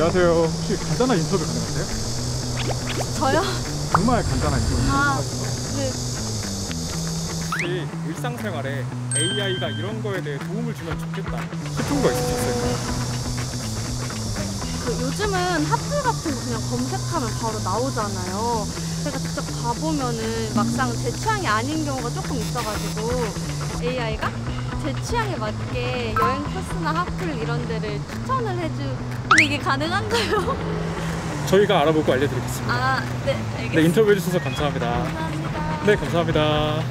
안녕하세요. 혹시 간단한 인터뷰 가능하세요? 저요? 정말 간단한 인터뷰. 아, 네. 혹시 일상생활에 AI가 이런 거에 대해 도움을 주면 좋겠다 싶은 거 있으셨어요? 그 요즘은 핫플 같은 거 그냥 검색하면 바로 나오잖아요. 제가 직접 가보면은 막상 제 취향이 아닌 경우가 조금 있어가지고 AI가 제 취향에 맞게 여행 코스나 핫플 이런 데를 추천을 해주. 근데 이게 가능한가요? 저희가 알아보고 알려드리겠습니다. 아, 네, 네, 알겠습니다. 인터뷰 해주셔서 감사합니다. 감사합니다. 네, 감사합니다.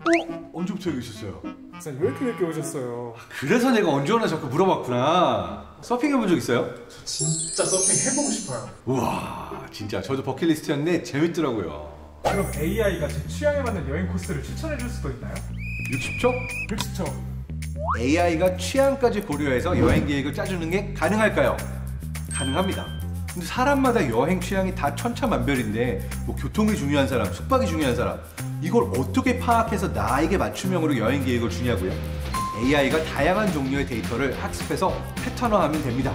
어? 언제부터 여기 있었어요? 선생님 왜 이렇게 늦게 오셨어요? 그래서 내가 언제 오나 자꾸 물어봤구나. 서핑 해본 적 있어요? 진짜 서핑 해보고 싶어요. 우와, 진짜 저도 버킷리스트였는데 재밌더라고요. 그럼 AI가 제 취향에 맞는 여행 코스를 추천해 줄 수도 있나요? 60초? 60초. AI가 취향까지 고려해서 여행 계획을 짜주는 게 가능할까요? 가능합니다. 근데 사람마다 여행 취향이 다 천차만별인데 뭐 교통이 중요한 사람, 숙박이 중요한 사람 이걸 어떻게 파악해서 나에게 맞춤형으로 여행 계획을 주냐고요? AI가 다양한 종류의 데이터를 학습해서 패턴화하면 됩니다.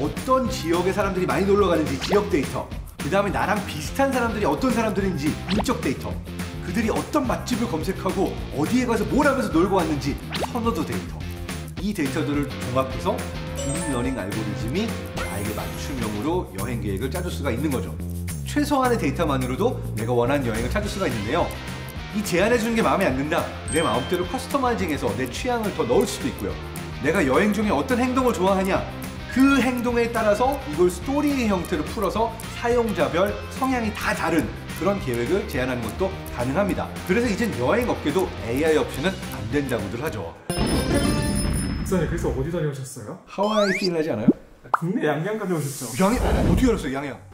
어떤 지역의 사람들이 많이 놀러 가는지 지역 데이터, 그 다음에 나랑 비슷한 사람들이 어떤 사람들인지 인적 데이터, 그들이 어떤 맛집을 검색하고 어디에 가서 뭘 하면서 놀고 왔는지 선호도 데이터. 이 데이터들을 종합해서 deep learning 알고리즘이 나에게 맞춤형으로 여행 계획을 짜줄 수가 있는 거죠. 최소한의 데이터만으로도 내가 원하는 여행을 찾을 수가 있는데요 이 제안해주는 게 마음에 안 든다 내 마음대로 커스터마이징해서 내 취향을 더 넣을 수도 있고요 내가 여행 중에 어떤 행동을 좋아하냐 그 행동에 따라서 이걸 스토리의 형태로 풀어서 사용자별 성향이 다 다른 그런 계획을 제안하는 것도 가능합니다. 그래서 이젠 여행 업계도 AI 없이는 안 된다고들 하죠. 선생님 그래서 어디 다녀오셨어요? 하와이 필 하지 않아요? 국내 양양 다녀오셨죠? 양양 어떻게 알았어요, 양양?